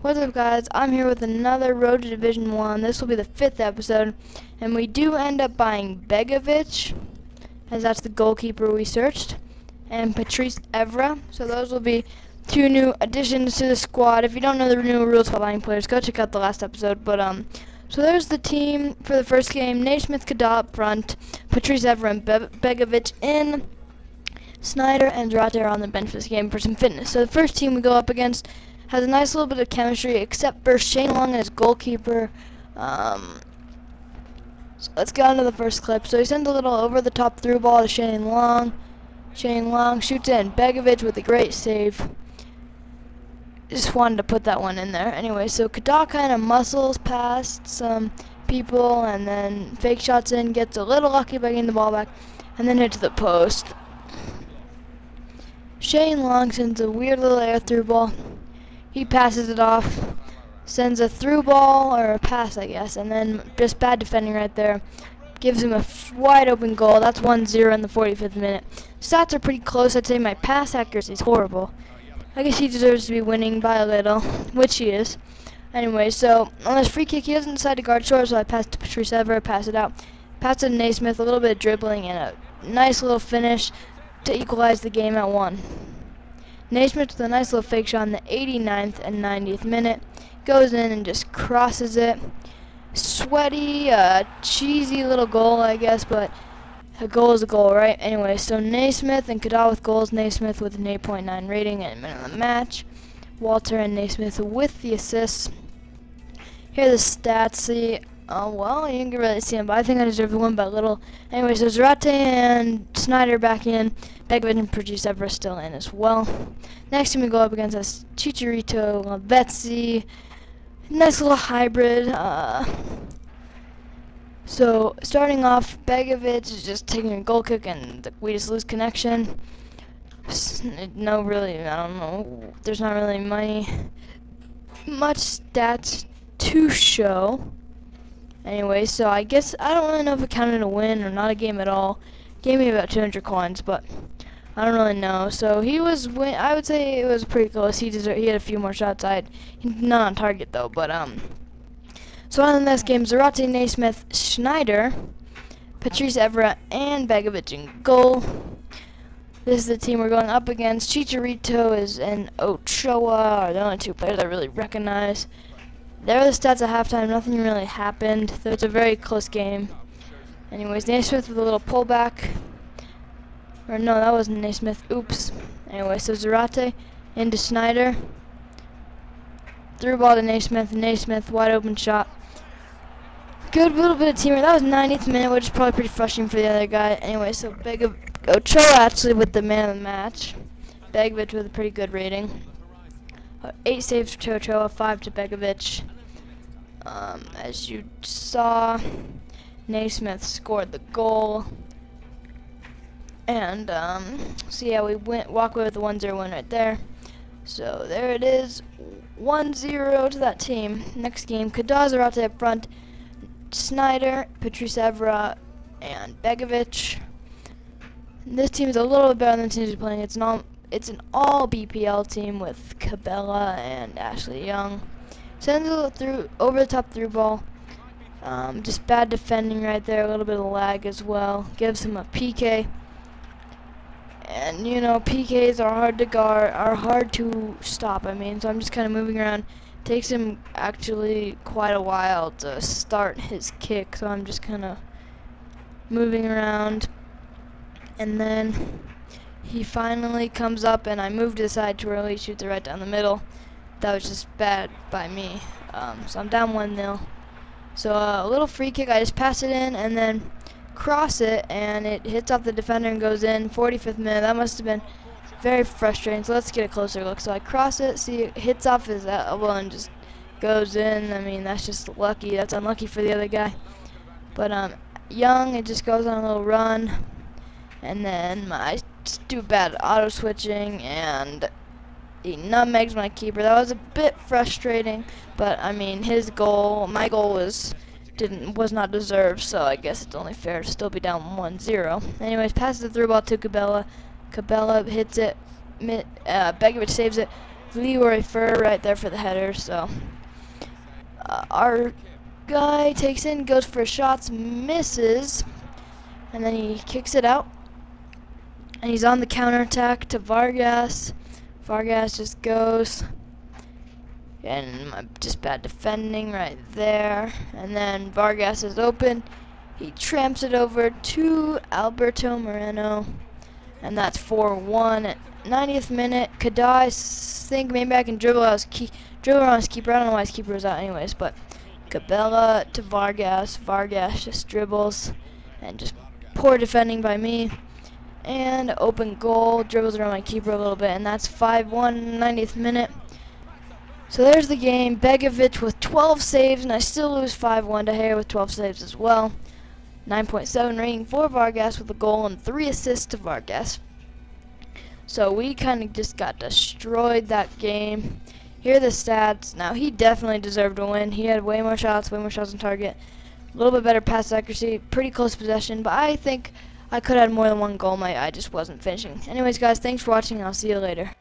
What's up guys, I'm here with another Road to Division 1. This will be the fifth episode. And we do end up buying Begovic, as that's the goalkeeper we searched. And Patrice Evra. So those will be two new additions to the squad. If you don't know the new rules for buying players, go check out the last episode. But um, so there's the team for the first game. Naismith Kada up front, Patrice Evra and Be Begovic in. Snyder and Zarate are on the bench for this game for some fitness. So the first team we go up against has a nice little bit of chemistry, except for Shane Long and his goalkeeper. Um, so let's get on to the first clip. So he sends a little over-the-top through ball to Shane Long. Shane Long shoots in. Begovic with a great save. Just wanted to put that one in there. Anyway, so Kada kind of muscles past some people and then fake shots in, gets a little lucky by getting the ball back, and then hits the post. Shane Long sends a weird little air through ball. He passes it off, sends a through ball, or a pass, I guess, and then just bad defending right there. Gives him a wide open goal. That's 1-0 in the 45th minute. Stats are pretty close. I'd say my pass accuracy is horrible. I guess he deserves to be winning by a little, which he is. Anyway, so on this free kick, he doesn't decide to guard short, so I pass to Patrice Evra, pass it out. Pass to Naismith, a little bit of dribbling, and a nice little finish to equalize the game at one. Naismith with a nice little fake shot in the 89th and 90th minute. Goes in and just crosses it. Sweaty, uh, cheesy little goal, I guess, but a goal is a goal, right? Anyway, so Naismith and Kada with goals. Naismith with an 8.9 rating and minute of the match. Walter and Naismith with the assists. Here are the stats. Oh, well, you can really see him, but I think I deserve the win by a little. Anyway, so Zarate and Snyder back in. Begovic and Patrice Evra still in as well. Next time we go up against us, Chicharito, Betsy. Nice little hybrid. Uh, so, starting off, Begovic is just taking a goal kick and the, we just lose connection. No, really, I don't know. There's not really money, much stats to show. Anyway, so I guess I don't really know if it counted a win or not a game at all. Gave me about 200 coins, but I don't really know. So he was win. I would say it was pretty close. He deserved. He had a few more shots. I had not on target though, but um. So on the next game, Zarate, Naismith, Schneider, Patrice Evra, and Begovic in goal. This is the team we're going up against. Chicharito is and Ochoa are the only two players I really recognize. There are the stats at halftime. Nothing really happened. Though it's a very close game. Anyways, Naismith with a little pullback. Or no, that wasn't Naismith. Oops. Anyway, so Zarate into Snyder. Through ball to Naismith. Naismith, wide open shot. Good little bit of teamwork. That was 90th minute, which is probably pretty frustrating for the other guy. Anyway, so Beg Ochoa actually with the man of the match. Begovic with a pretty good rating. Uh, eight saves to Ochoa, five to Begovic. Um, as you saw, Naismith scored the goal. And, um, so yeah, we went walk away with the 1-0 win right there. So there it is, 1-0 to that team. Next game, Kadazarate up front, Snyder, Patrice Evra, and Begovic. This team is a little bit better than the teams we're playing. It's not it's an all BPL team with Cabella and Ashley Young. Sends it through over the top through ball. Um, just bad defending right there, a little bit of lag as well. Gives him a PK. And you know, PKs are hard to guard, are hard to stop. I mean, so I'm just kind of moving around. Takes him actually quite a while to start his kick, so I'm just kind of moving around. And then he finally comes up and I move to the side to really shoot the right down the middle. That was just bad by me. Um, so I'm down 1-0. So uh, a little free kick, I just pass it in and then cross it and it hits off the defender and goes in. 45th minute, that must have been very frustrating. So let's get a closer look. So I cross it, see it hits off his elbow and just goes in. I mean, that's just lucky. That's unlucky for the other guy. But um, Young, it just goes on a little run. And then my do bad auto switching and he nutmegs my keeper. That was a bit frustrating, but I mean his goal, my goal was didn't was not deserved, so I guess it's only fair to still be down 1-0. Anyways, passes the through ball to Cabella. Cabella hits it. Uh, Begovic saves it. Leroy Fer right there for the header. So uh, our guy takes in, goes for shots, misses, and then he kicks it out. And he's on the counterattack to Vargas. Vargas just goes. And just bad defending right there. And then Vargas is open. He tramps it over to Alberto Moreno. And that's 4-1 at 90th minute. Kadai think maybe I can dribble out his key, dribble around his keeper. I don't know why his keeper was out anyways, but Cabella to Vargas. Vargas just dribbles and just poor defending by me. And open goal, dribbles around my keeper a little bit, and that's 5-1 90th minute. So there's the game. Begovic with 12 saves, and I still lose 5-1 to Hare with 12 saves as well. 9.7 rating for Vargas with a goal and 3 assists to Vargas. So we kind of just got destroyed that game. Here are the stats. Now, he definitely deserved to win. He had way more shots, way more shots on target. A little bit better pass accuracy, pretty close possession, but I think I could have had more than one goal. My I just wasn't finishing. Anyways, guys, thanks for watching. I'll see you later.